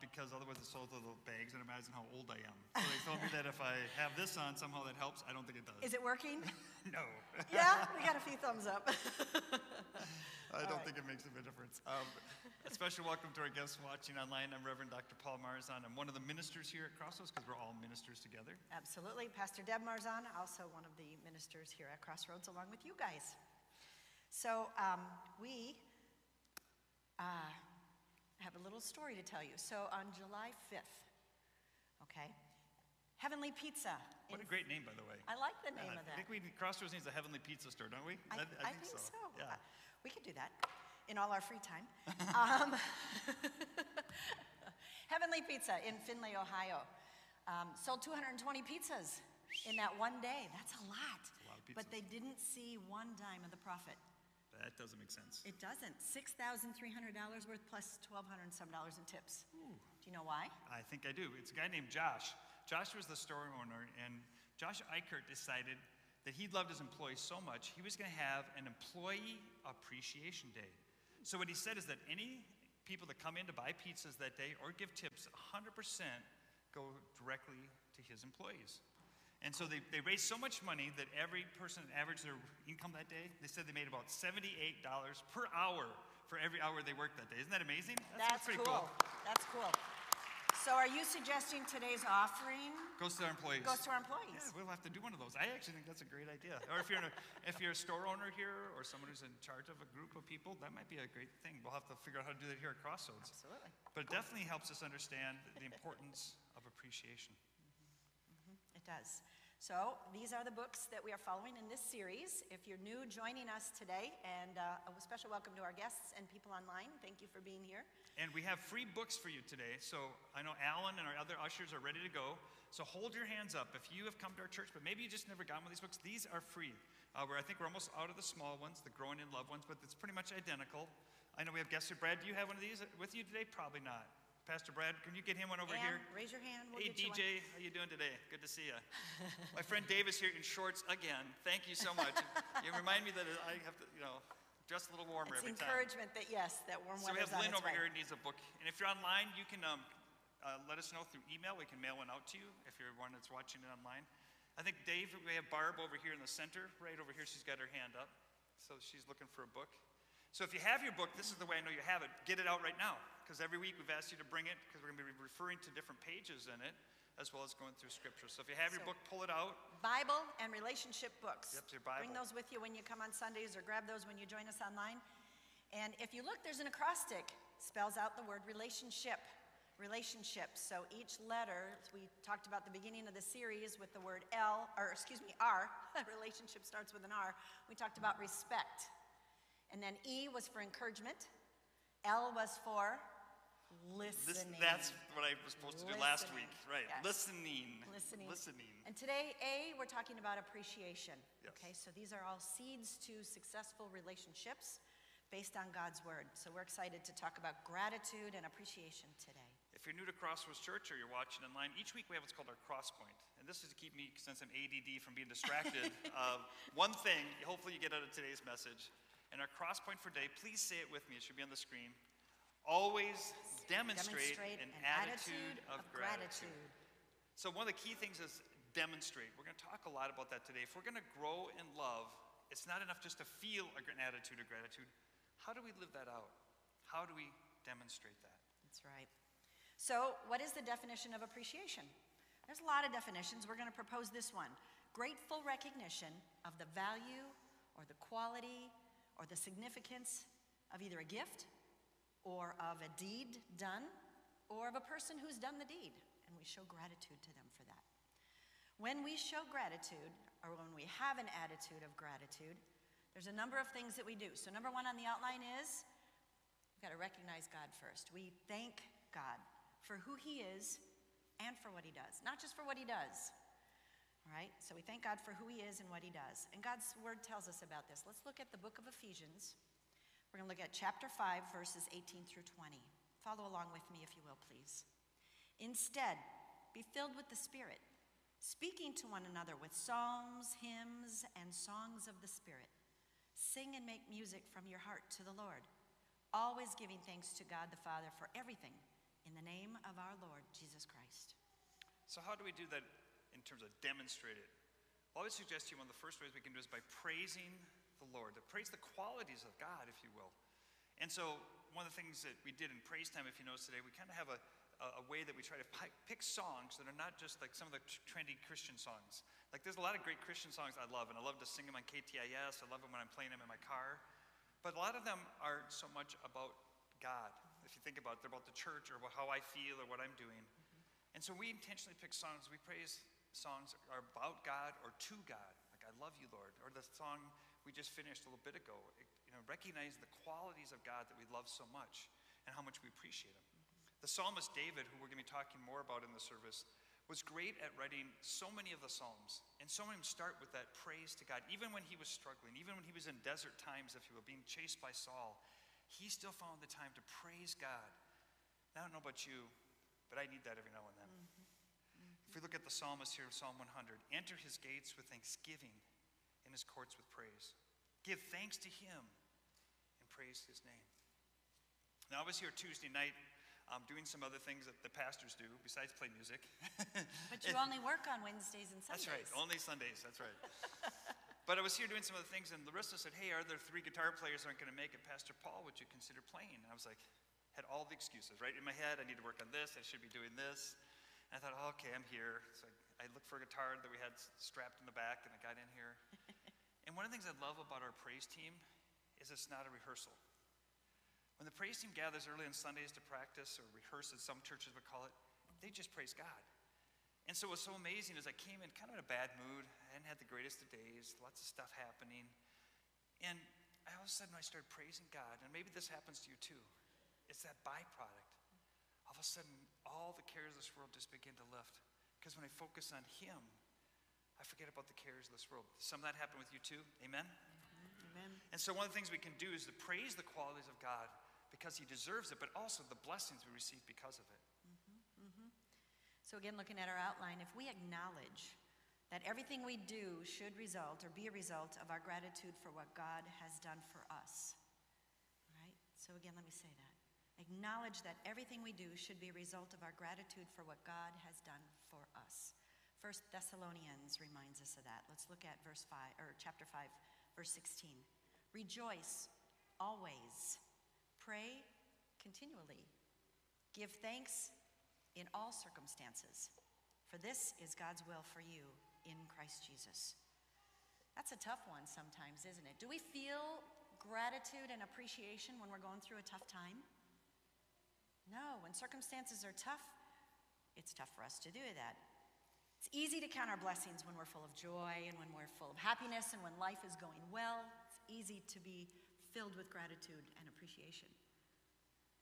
because otherwise it's sold to the bags and imagine how old I am. So they told me that if I have this on, somehow that helps. I don't think it does. Is it working? no. yeah, we got a few thumbs up. I don't think it makes a big difference. Um, a special welcome to our guests watching online. I'm Reverend Dr. Paul Marzahn. I'm one of the ministers here at Crossroads because we're all ministers together. Absolutely. Pastor Deb Marzahn, also one of the ministers here at Crossroads, along with you guys. So um, we uh, have a little story to tell you. So on July 5th, okay, Heavenly Pizza. What a great name, by the way. I like the name Yeah, of I that. I think we Crossroads needs a heavenly pizza store, don't we? I, I think so. Yeah. Uh, We could do that in all our free time. um, Heavenly Pizza in Findlay, Ohio. Um, sold 220 pizzas in that one day. That's a lot. a lot of But they didn't see one dime of the profit. That doesn't make sense. It doesn't. $6,300 worth plus plus $1,200 and some dollars in tips. Do you know why? I think I do. It's a guy named Josh. Josh was the store owner, and Josh Eichert decided that he loved his employees so much, he was going to have an employee appreciation day. So, what he said is that any people that come in to buy pizzas that day or give tips, 100% go directly to his employees. And so they, they raised so much money that every person averaged their income that day. They said they made about $78 per hour for every hour they worked that day. Isn't that amazing? That's, pretty cool. That's cool. So are you suggesting today's offering Goes to our employees. goes to our employees? Yeah, we'll have to do one of those. I actually think that's a great idea. Or if you're, in a, if you're a store owner here or someone who's in charge of a group of people, that might be a great thing. We'll have to figure out how to do that here at Crossroads. Absolutely. But it definitely helps us understand the importance of appreciation. It does. So these are the books that we are following in this series. If you're new joining us today, and uh, a special welcome to our guests and people online. Thank you for being here. And we have free books for you today. So I know Alan and our other ushers are ready to go. So hold your hands up if you have come to our church, but maybe you just never got one of these books. These are free. Uh, where I think we're almost out of the small ones, the growing in love ones, but it's pretty much identical. I know we have guests here. Brad, do you have one of these with you today? Probably not. Pastor Brad, can you get him one over Ann, here? raise your hand. We'll Hey get you. DJ, how you doing today? Good to see you. My friend Dave is here in shorts again. Thank you so much. you remind me that I have to, you know, dress a little warmer It's every time. encouragement that yes, that warm weather. So we have Lynn over way. here who needs a book. And if you're online, you can um, uh, let us know through email. We can mail one out to you if you're one that's watching it online. I think Dave, we have Barb over here in the center. Right over here, she's got her hand up. So she's looking for a book. So if you have your book, this is the way I know you have it. Get it out right now. Because every week we've asked you to bring it because we're going to be referring to different pages in it as well as going through scripture. So if you have your So- book, pull it out. Bible and relationship books. Yep, your Bible. Bring those with you when you come on Sundays or grab those when you join us online. And if you look, there's an acrostic spells out the word relationship. Relationship. So each letter, we talked about the beginning of the series with the word L, or excuse me, R. relationship starts with an R. We talked about respect. And then E was for encouragement. L was for Listening. that's what I was supposed to do last week. Right. Yes. Listening. Listening. Listening. And today, A, we're talking about appreciation. Yes. Okay, so these are all seeds to successful relationships based on God's word. So we're excited to talk about gratitude and appreciation today. If you're new to Crossroads Church or you're watching online, each week we have what's called our cross point. And this is to keep me, since I'm ADD, from being distracted, of one thing, hopefully you get out of today's message. And our cross point for today, please say it with me, it should be on the screen. Always demonstrate, an, attitude, of, gratitude. So one of the key things is demonstrate. We're going to talk a lot about that today. If we're going to grow in love, it's not enough just to feel an attitude of gratitude. How do we live that out? How do we demonstrate that? That's right. So, what is the definition of appreciation? There's a lot of definitions. We're going to propose this one grateful recognition of the value or the quality or the significance of either a gift or of a deed done or of a person who's done the deed. And we show gratitude to them for that. When we show gratitude, or when we have an attitude of gratitude, there's a number of things that we do. So, number one on the outline is we've got to recognize God first. We thank God for who He is and for what He does, not just for what He does. All right? So, we thank God for who He is and what He does. And God's Word tells us about this. Let's look at the book of Ephesians. We're going to look at chapter 5, verses 18 through 20. Follow along with me, if you will, please. Instead, be filled with the Spirit, speaking to one another with psalms, hymns, and songs of the Spirit. Sing and make music from your heart to the Lord, always giving thanks to God the Father for everything in the name of our Lord Jesus Christ. So, how do we do that in terms of demonstrate it? Well, I would suggest to you one of the first ways we can do is by praising the Lord, to praise the qualities of God, if you will. And so, one of the things that we did in praise time, if you notice today, we kind of have a, a, way that we try to pi- pick songs that are not just like some of the tr- trendy Christian songs. Like, there's a lot of great Christian songs I love, and I love to sing them on KTIS. I love them when I'm playing them in my car. But a lot of them aren't so much about God. If you think about it, they're about the church or about how I feel or what I'm doing. Mm-hmm. And so we intentionally pick songs. We praise songs that are about God or to God. Like, I love you, Lord. Or the song we just finished a little bit ago. You know, recognize the qualities of God that we love so much and how much we appreciate Him. The psalmist David, who we're going to be talking more about in the service, was great at writing so many of the Psalms. And so many of them start with that praise to God. Even when he was struggling, even when he was in desert times, if you will, being chased by Saul, he still found the time to praise God. And I don't know about you, but I need that every now and then. Mm-hmm. If we look at the psalmist here, Psalm 100, enter his gates with thanksgiving, in his courts with praise. Give thanks to him and praise his name. Now, I was here Tuesday night um, doing some other things that the pastors do besides play music. But you only work on Wednesdays and Sundays. That's right, only Sundays, that's right. but I was here doing some other things, and Larissa said, Hey, are there three guitar players that aren't going to make it? Pastor Paul, would you consider playing? And I was like, had all the excuses right in my head. I need to work on this, I should be doing this. And I thought, oh, okay, I'm here. So I, I looked for a guitar that we had strapped in the back, and I got in here. And one of the things I love about our praise team is it's not a rehearsal. When the praise team gathers early on Sundays to practice or rehearse, as some churches would call it, they just praise God. And so was so amazing as I came in kind of in a bad mood. I hadn't had the greatest of days, lots of stuff happening. And I, all of a sudden I started praising God. And maybe this happens to you too. It's that byproduct. All of a sudden, all the cares of this world just begin to lift. Because when I focus on Him, I forget about the cares of this world. Some of that happened with you too? Amen? Amen. And so one of the things we can do is to praise the qualities of God because He deserves it, but also the blessings we receive because of it. Mm-hmm, mm-hmm. So, again, looking at our outline, if we acknowledge that everything we do should result or be a result of our gratitude for what God has done for us, right? So, again, let me say that. Acknowledge that everything we do should be a result of our gratitude for what God has done for us. First Thessalonians reminds us of that. Let's look at verse 5 or chapter 5, verse 16. Rejoice always. Pray continually. Give thanks in all circumstances, for this is God's will for you in Christ Jesus. That's a tough one sometimes, isn't it? Do we feel gratitude and appreciation when we're going through a tough time? No, when circumstances are tough, it's tough for us to do that. It's easy to count our blessings when we're full of joy and when we're full of happiness and when life is going well. It's easy to be filled with gratitude and appreciation.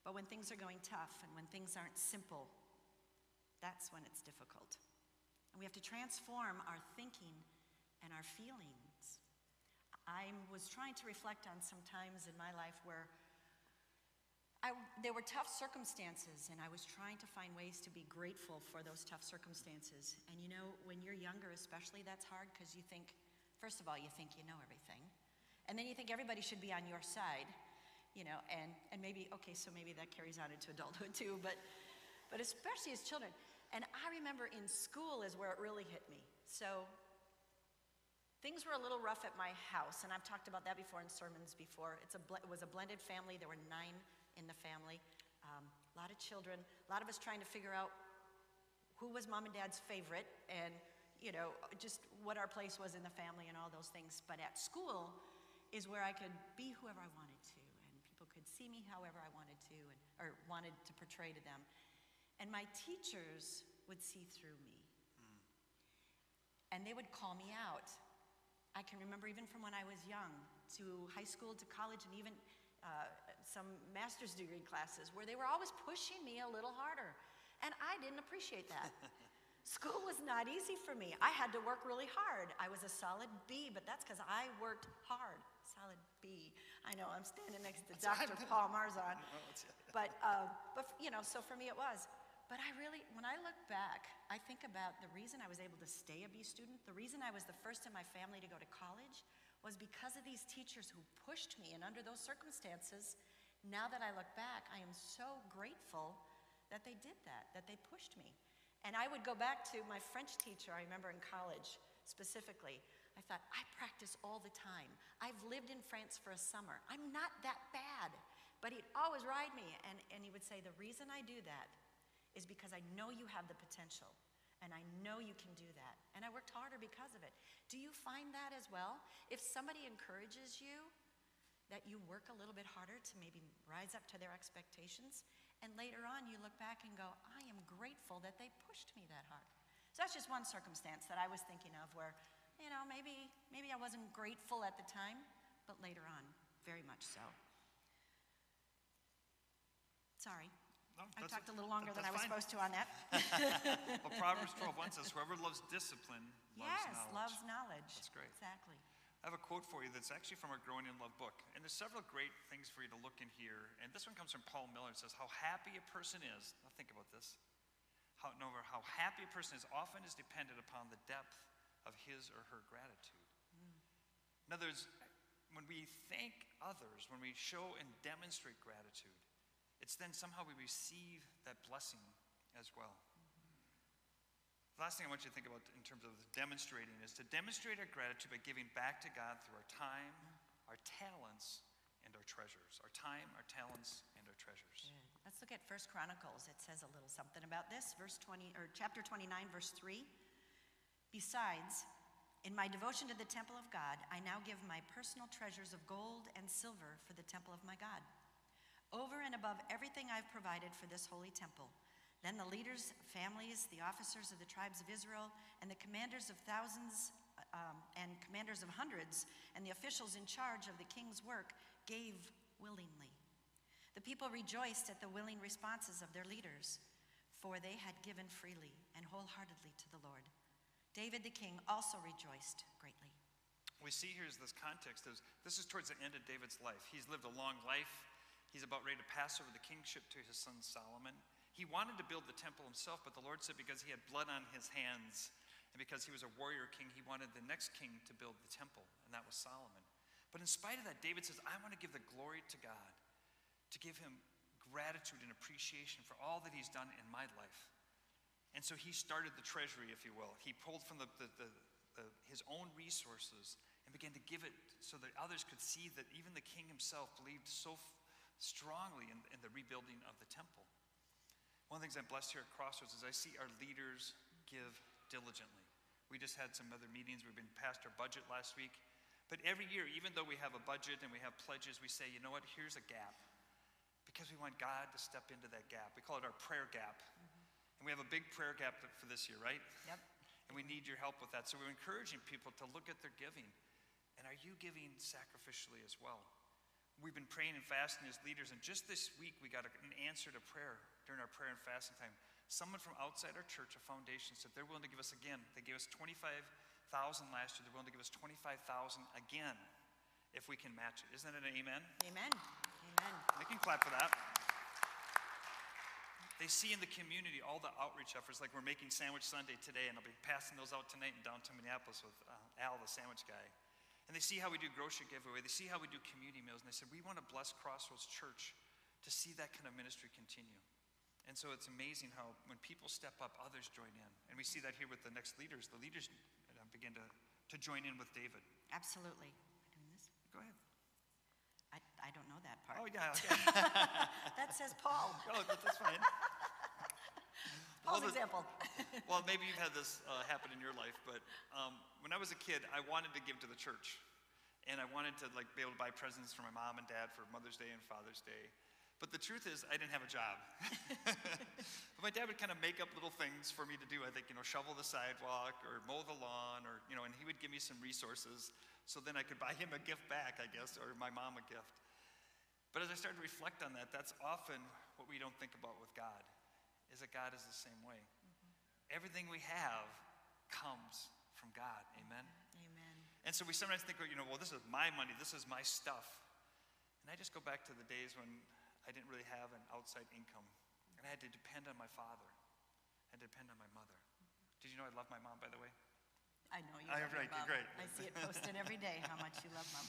But when things are going tough and when things aren't simple, that's when it's difficult. And we have to transform our thinking and our feelings. I was trying to reflect on some times in my life where I, there were tough circumstances, and I was trying to find ways to be grateful for those tough circumstances. And you know, when you're younger, especially, that's hard because you think, first of all, you think you know everything. And then you think everybody should be on your side, you know, and, and maybe, okay, so maybe that carries on into adulthood too, but, but especially as children. And I remember in school is where it really hit me. So things were a little rough at my house, and I've talked about that before in sermons before. It's a it was a blended family. There were nine in the family, um, a lot of children, a lot of us trying to figure out who was mom and dad's favorite, and you know, just what our place was in the family and all those things. But at school is where I could be whoever I wanted to, and people could see me however I wanted to, and, or wanted to portray to them. And my teachers would see through me. And they would call me out. I can remember even from when I was young to high school to college and even uh, some master's degree classes where they were always pushing me a little harder. And I didn't appreciate that. School was not easy for me. I had to work really hard. I was a solid B, but that's because I worked hard. Solid B. I know I'm standing next to Dr. Paul Marzahn. But, uh, but, you know, so for me it was. But I really, when I look back, I think about the reason I was able to stay a B student, the reason I was the first in my family to go to college was because of these teachers who pushed me. And under those circumstances, now that I look back, I am so grateful that they did that, that they pushed me. And I would go back to my French teacher, I remember in college specifically. I thought, I practice all the time. I've lived in France for a summer. I'm not that bad. But he'd always ride me, and, and he would say, The reason I do that is because I know you have the potential, and I know you can do that. And I worked harder because of it. Do you find that as well? If somebody encourages you, that you work a little bit harder to maybe rise up to their expectations, and later on you look back and go, I am grateful that they pushed me that hard. So that's just one circumstance that I was thinking of where, you know, maybe maybe I wasn't grateful at the time, but later on, very much so. Sorry. No, I talked a little longer than I was fine. supposed to on that. Well, Proverbs 12:1 says, whoever loves discipline loves yes, knowledge. loves knowledge. That's great. Exactly. I have a quote for you that's actually from our Growing in Love book. And there's several great things for you to look in here. And this one comes from Paul Miller. It says, How happy a person is, now think about this. How, no, how happy a person is often is dependent upon the depth of his or her gratitude. Mm. In other words, when we thank others, when we show and demonstrate gratitude, it's then somehow we receive that blessing as well. The last thing I want you to think about in terms of demonstrating is to demonstrate our gratitude by giving back to God through our time, our talents, and our treasures. Our time, our talents, and our treasures. Mm. Let's look at First Chronicles. It says a little something about this, verse 20 or chapter 29 verse 3. Besides, in my devotion to the temple of God, I now give my personal treasures of gold and silver for the temple of my God. Over and above everything I've provided for this holy temple, then the leaders, families, the officers of the tribes of Israel, and the commanders of thousands um, and commanders of hundreds, and the officials in charge of the king's work gave willingly. The people rejoiced at the willing responses of their leaders, for they had given freely and wholeheartedly to the Lord. David the king also rejoiced greatly. We see here is this context is this is towards the end of David's life. He's lived a long life. He's about ready to pass over the kingship to his son Solomon. He wanted to build the temple himself, but the Lord said because he had blood on his hands and because he was a warrior king, he wanted the next king to build the temple, and that was Solomon. But in spite of that, David says, I want to give the glory to God, to give him gratitude and appreciation for all that he's done in my life. And so he started the treasury, if you will. He pulled from the, the, the, the, his own resources and began to give it so that others could see that even the king himself believed so f- strongly in, in the rebuilding of the temple. One of the things I'm blessed here at Crossroads is I see our leaders give diligently. We just had some other meetings. We've been past our budget last week. But every year, even though we have a budget and we have pledges, we say, you know what, here's a gap. Because we want God to step into that gap. We call it our prayer gap. And we have a big prayer gap for this year, right? Yep. And we need your help with that. So we're encouraging people to look at their giving. And are you giving sacrificially as well? We've been praying and fasting as leaders, and just this week we got an answer to prayer during our prayer and fasting time. Someone from outside our church, a foundation, said they're willing to give us again. They gave us 25,000 last year. They're willing to give us 25,000 again if we can match it. Isn't it an amen? Amen. Amen. They can clap for that. They see in the community all the outreach efforts, like we're making Sandwich Sunday today, and I'll be passing those out tonight in downtown Minneapolis with uh, Al, the sandwich guy. And they see how we do grocery giveaway. They see how we do community meals, and they said, we want to bless Crossroads Church to see that kind of ministry continue. And so it's amazing how when people step up, others join in. And we see that here with the next leaders. The leaders uh, begin to, to join in with David. Absolutely. Doing this? Go ahead. I, I don't know that part. Oh, yeah. Okay. That says Paul. oh, that- that's fine. Paul's the- example. well, maybe you've had this uh, happen in your life, but um, when I was a kid, I wanted to give to the church, and I wanted to like be able to buy presents for my mom and dad for Mother's Day and Father's Day. But the truth is, I didn't have a job. but my dad would kind of make up little things for me to do. I think, you know, shovel the sidewalk or mow the lawn, or you know, and he would give me some resources, so then I could buy him a gift back, I guess, or my mom a gift. But as I started to reflect on that, that's often what we don't think about with God, is that God is the same way. Mm-hmm. Everything we have comes from God. Amen? Amen. And so we sometimes think, you know, well, this is my money, this is my stuff. And I just go back to the days when I didn't really have an outside income. And I had to depend on my father. I had to depend on my mother. Did you know I love my mom, by the way? I know you I- love right, mom. great. I see it posted every day how much you love mom.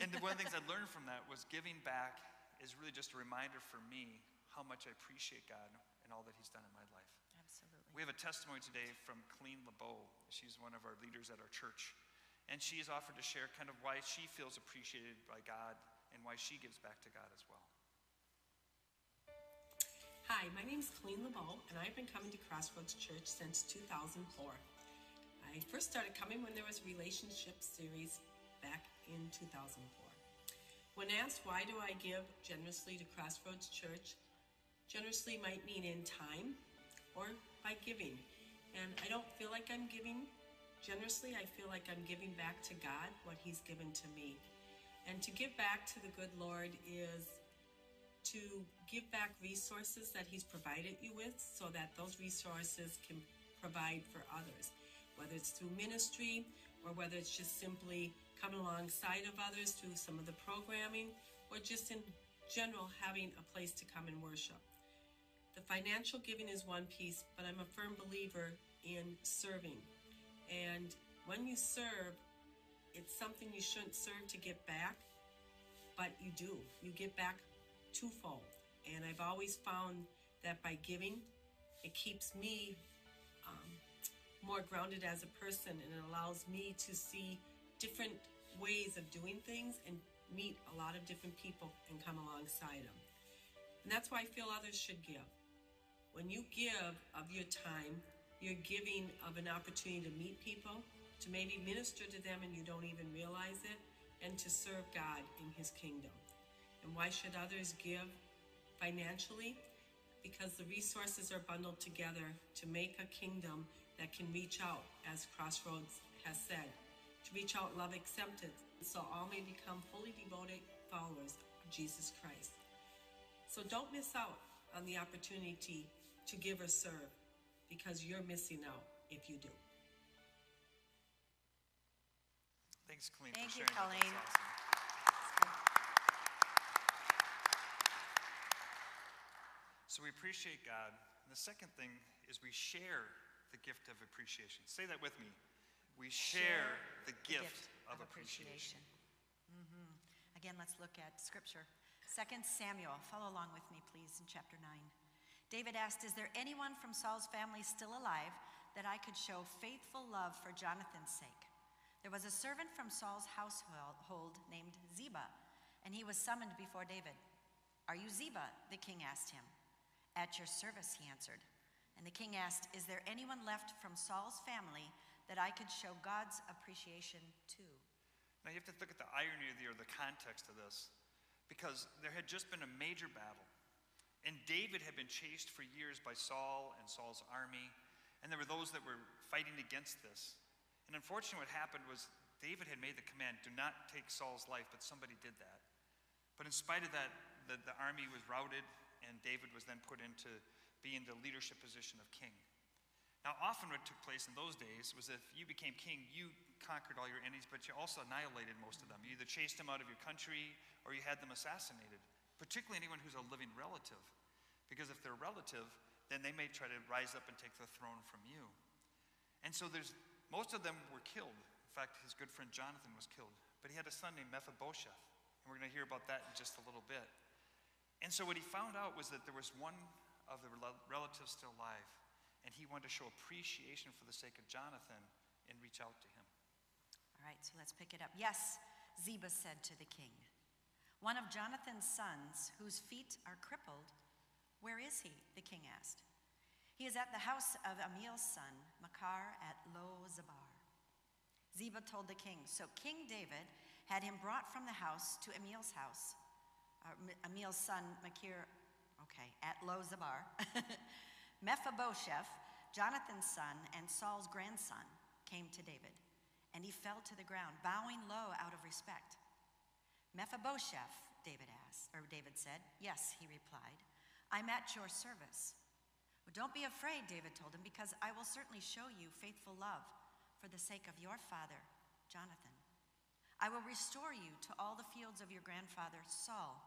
And one of the things I learned from that was giving back is really just a reminder for me how much I appreciate God and and all that He's done in my life. Absolutely. We have a testimony today from Colleen LeBeau. She's one of our leaders at our church. And she has offered to share kind of why she feels appreciated by God and why she gives back to God as well. Hi, my name is Colleen LeBeau, and I've been coming to Crossroads Church since 2004. I first started coming when there was a relationship series back in 2004. When asked why do I give generously to Crossroads Church, generously might mean in time or by giving. And I don't feel like I'm giving generously, I feel like I'm giving back to God what He's given to me. And to give back to the good Lord is to give back resources that He's provided you with so that those resources can provide for others, whether it's through ministry or whether it's just simply coming alongside of others through some of the programming or just in general having a place to come and worship. The financial giving is one piece, but I'm a firm believer in serving. And when you serve, it's something you shouldn't serve to get back, but you do. You get back twofold. And I've always found that by giving, it keeps me um, more grounded as a person and it allows me to see different ways of doing things and meet a lot of different people and come alongside them. And that's why I feel others should give. When you give of your time, you're giving of an opportunity to meet people, to maybe minister to them and you don't even realize it, and to serve God in His kingdom. And why should others give financially? Because the resources are bundled together to make a kingdom that can reach out, as Crossroads has said, to reach out, love, acceptance, so all may become fully devoted followers of Jesus Christ. So don't miss out on the opportunity to give or serve because you're missing out if you do. Thanks, Colleen, Thank for you, sharing. that. That's Colleen. So we appreciate God. And the second thing is we share the gift of appreciation. Say that with me. We share, the, gift of, appreciation. Mhm. Again, let's look at scripture. 2 Samuel, follow along with me, please, in chapter 9. David asked, Is there anyone from Saul's family still alive that I could show faithful love for Jonathan's sake? There was a servant from Saul's household named Ziba, and he was summoned before David. Are you Ziba? The king asked him. At your service, he answered. And the king asked, Is there anyone left from Saul's family that I could show God's appreciation to? Now you have to look at the irony of the, or the context of this, because there had just been a major battle, and David had been chased for years by Saul and Saul's army, and there were those that were fighting against this. And unfortunately, what happened was David had made the command, "Do not take Saul's life," but somebody did that. But in spite of that, the, the army was routed, and David was then put into being the leadership position of king. Now, often what took place in those days was if you became king, you conquered all your enemies, but you also annihilated most of them. You either chased them out of your country or you had them assassinated, particularly anyone who's a living relative. Because if they're relative, then they may try to rise up and take the throne from you. And so there's most of them were killed. In fact, his good friend Jonathan was killed. But he had a son named Mephibosheth. And we're going to hear about that in just a little bit. And so what he found out was that there was one of the relatives still alive. And he wanted to show appreciation for the sake of Jonathan and reach out to him. All right, so let's pick it up. Yes, Ziba said to the king, One of Jonathan's sons, whose feet are crippled, where is he? The king asked. He is at the house of Amiel's son, Makar, at Lo Zabar. Ziba told the king. So King David had him brought from the house to Amiel's house. Uh, Amiel's son, Makir, okay, at Lozabar, Mephibosheth, Jonathan's son and Saul's grandson, came to David, and he fell to the ground, bowing low out of respect. Mephibosheth, David asked, or David said. Yes, he replied. I'm at your service. Well, don't be afraid, David told him, because I will certainly show you faithful love for the sake of your father, Jonathan. I will restore you to all the fields of your grandfather Saul,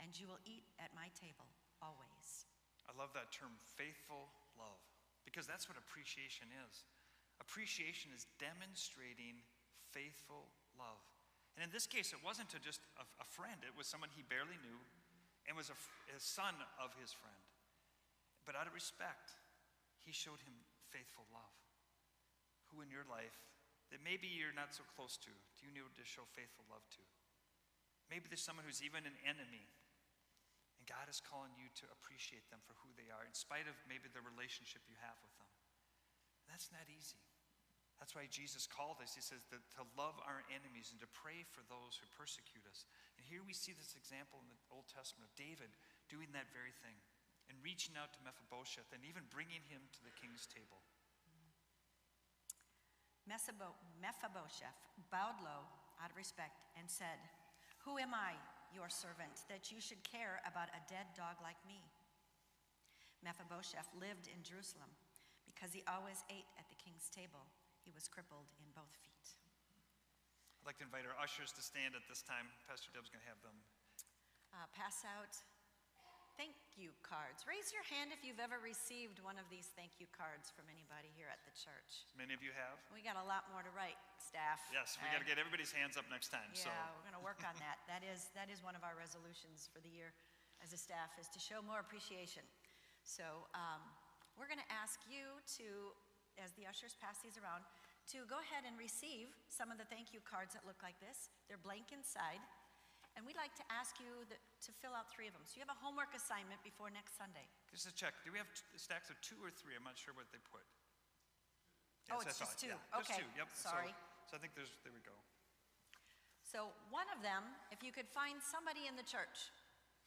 and you will eat at my table always. I love that term, faithful love, because that's what appreciation is. Appreciation is demonstrating faithful love. And in this case, it wasn't to just a, a friend, it was someone he barely knew and was a son of his friend. But out of respect, he showed him faithful love. Who in your life that maybe you're not so close to, do you need to show faithful love to? Maybe there's someone who's even an enemy, God is calling you to appreciate them for who they are, in spite of maybe the relationship you have with them. That's not easy. That's why Jesus called us. He says that to love our enemies and to pray for those who persecute us. And here we see this example in the Old Testament of David doing that very thing and reaching out to Mephibosheth and even bringing him to the king's table. Mephibosheth bowed low out of respect and said, Who am I, your servant, that you should care about a dead dog like me? Mephibosheth lived in Jerusalem because he always ate at the king's table. He was crippled in both feet. I'd like to invite our ushers to stand at this time. Pastor Deb's going to have them. Uh, pass out thank you cards. Raise your hand if you've ever received one of these thank you cards from anybody here at the church. Many of you have. We got a lot more to write, staff. Yes, we Uh, got to get everybody's hands up next time. Yeah, So we're going to work on that. That is, that is one of our resolutions for the year as a staff, is to show more appreciation. So um, we're going to ask you to, as the ushers pass these around, to go ahead and receive some of the thank you cards that look like this. They're blank inside. And we'd like to ask you that, to fill out three of them. So you have a homework assignment before next Sunday. just a check. Do we have t- stacks of two or three? I'm not sure what they put. Oh, it's just two. yeah, Okay, Just two, yep. So- sorry. So I think there's, there we go. So one of them, if you could find somebody in the church,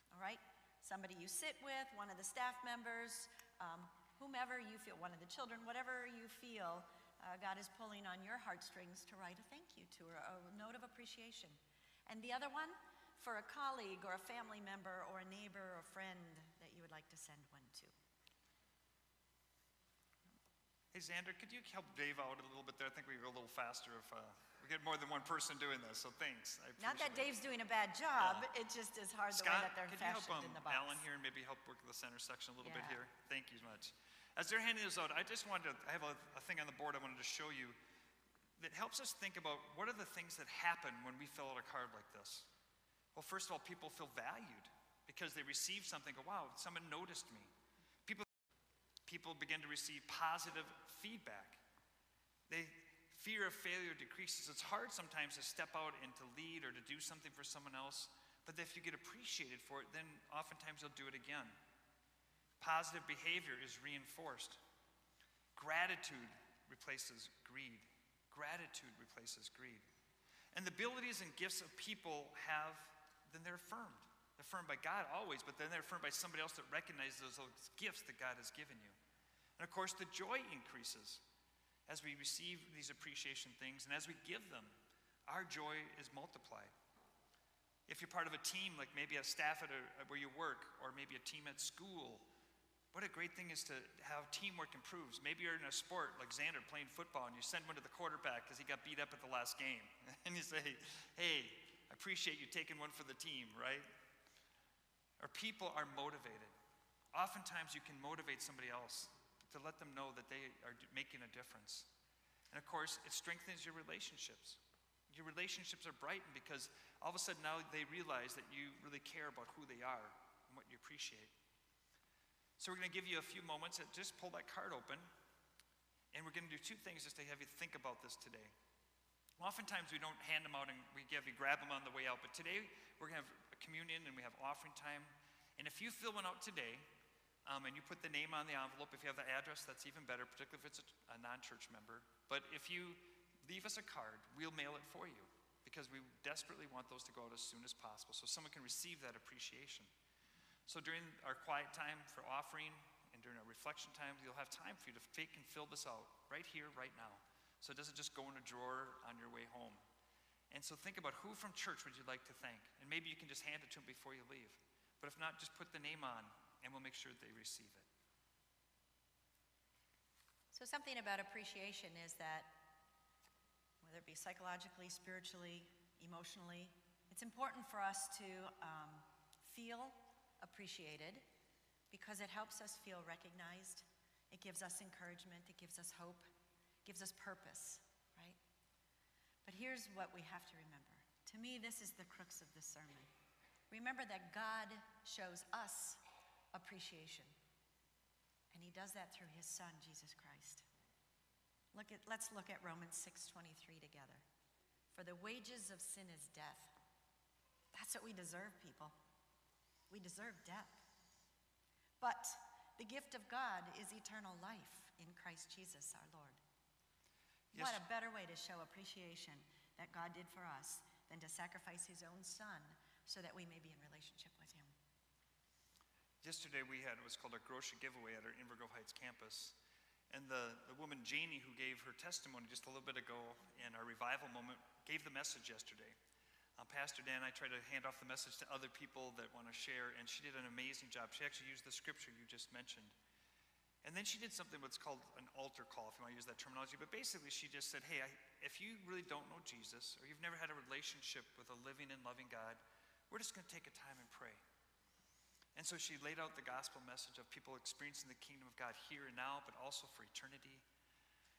all right? Somebody you sit with, one of the staff members, um, whomever you feel, one of the children, whatever you feel uh, God is pulling on your heartstrings to write a thank you to or a note of appreciation. And the other one, for a colleague or a family member or a neighbor or friend that you would like to send one to. Hey, Xander, could you help Dave out a little bit there? I think we go a little faster if uh, we get more than one person doing this, so thanks. I Not that it. Dave's doing a bad job, it just is hard the way Scott, that they're could you help fashioned um, in the box. Alan here and maybe help work the center section a little bit Yeah. here? Thank you much. As they're handing this out, I just wanted to, I have a, a thing on the board I wanted to show you that helps us think about what are the things that happen when we fill out a card like this. Well, first of all, people feel valued because they receive something. Go, wow, someone noticed me. People, people begin to receive positive feedback. They fear of failure decreases. It's hard sometimes to step out and to lead or to do something for someone else, but if you get appreciated for it, then oftentimes you'll do it again. Positive behavior is reinforced. Gratitude replaces greed. Gratitude replaces greed. And the abilities and gifts of people have, then they're affirmed. They're affirmed by God always, but then they're affirmed by somebody else that recognizes those gifts that God has given you. And of course, the joy increases as we receive these appreciation things and as we give them. Our joy is multiplied. If you're part of a team, like maybe a staff at a, where you work, or maybe a team at school, what a great thing is to have teamwork improves. Maybe you're in a sport like Xander playing football and you send one to the quarterback because he got beat up at the last game. and you say, hey, appreciate you taking one for the team, right? Or people are motivated. Oftentimes you can motivate somebody else to let them know that they are making a difference. And of course, it strengthens your relationships. Your relationships are brightened because all of a sudden now they realize that you really care about who they are and what you appreciate. So we're going to give you a few moments. Just pull that card open, and we're going to do two things just to have you think about this today. Oftentimes we don't hand them out and we give grab them on the way out, but today we're going to have a communion and we have offering time. And if you fill one out today, um, and you put the name on the envelope, if you have the address, that's even better, particularly if it's a, a non-church member. But if you leave us a card, we'll mail it for you because we desperately want those to go out as soon as possible so someone can receive that appreciation. So during our quiet time for offering and during our reflection time, you'll have time for you to take and fill this out right here, right now. So it doesn't just go in a drawer on your way home. And so think about who from church would you like to thank? And maybe you can just hand it to them before you leave. But if not, just put the name on and we'll make sure they receive it. So, something about appreciation is that whether it be psychologically, spiritually, emotionally, it's important for us to um, feel appreciated because it helps us feel recognized. It gives us encouragement, it gives us hope, gives us purpose, right? But here's what we have to remember. To me, this is the crux of this sermon. Remember that God shows us appreciation. And he does that through his son, Jesus Christ. Look at, let's look at Romans 6:23 together. For the wages of sin is death. That's what we deserve, people. We deserve death. But the gift of God is eternal life in Christ Jesus our Lord. Yes. What a better way to show appreciation that God did for us than to sacrifice his own son so that we may be in relationship with him. Yesterday we had what's called a grocery giveaway at our Inver Grove Heights campus. And the, the woman Janie, who gave her testimony just a little bit ago in our revival moment, gave the message yesterday. Uh, Pastor Dan I tried to hand off the message to other people that want to share, and she did an amazing job. She actually used the scripture you just mentioned. And then she did something what's called an altar call, if you want to use that terminology. But basically, she just said, Hey, I, if you really don't know Jesus, or you've never had a relationship with a living and loving God, we're just going to take a time and pray. And so she laid out the gospel message of people experiencing the kingdom of God here and now, but also for eternity.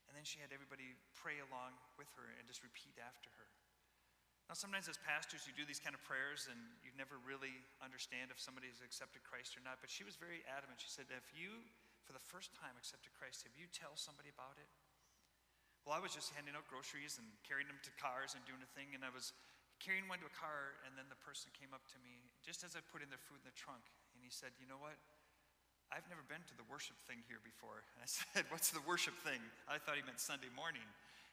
And then she had everybody pray along with her and just repeat after her. Now, sometimes as pastors, you do these kind of prayers and you never really understand if somebody has accepted Christ or not. But she was very adamant. She said, If you, for the first time, accepted Christ, have you tell somebody about it? Well, I was just handing out groceries and carrying them to cars and doing a thing, and I was carrying one to a car, and then the person came up to me just as I put in their food in the trunk, and he said, You know what? I've never been to the worship thing here before. And I said, What's the worship thing? I thought he meant Sunday morning.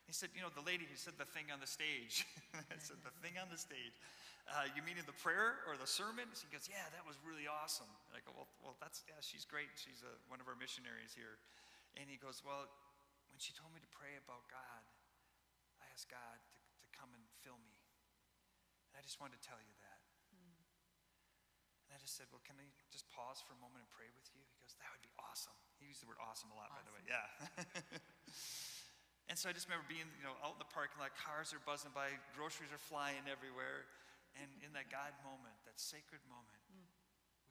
He said, You know, the lady who said the thing on the stage. I said, The thing on the stage. Uh, you meaning the prayer or the sermon? She goes, Yeah, that was really awesome. And I go, Well, well that's, yeah, she's great. She's a, one of our missionaries here. And he goes, Well, when she told me to pray about God, I asked God to, to come and fill me. And I just wanted to tell you that. And I just said, Well, can I just pause for a moment and pray with you? He goes, That would be awesome. He used the word awesome a lot, by the way. Yeah. and so I just remember being, you know, out in the parking lot, cars are buzzing by, groceries are flying everywhere. And in that God moment, that sacred moment, mm.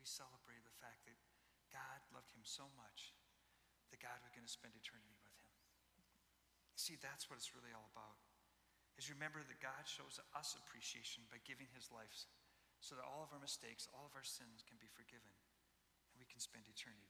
we celebrated the fact that God loved him so much that God was going to spend eternity with him. See, that's what it's really all about. Is remember that God shows us appreciation by giving his life so that all of our mistakes, all of our sins can be forgiven and we can spend eternity with him.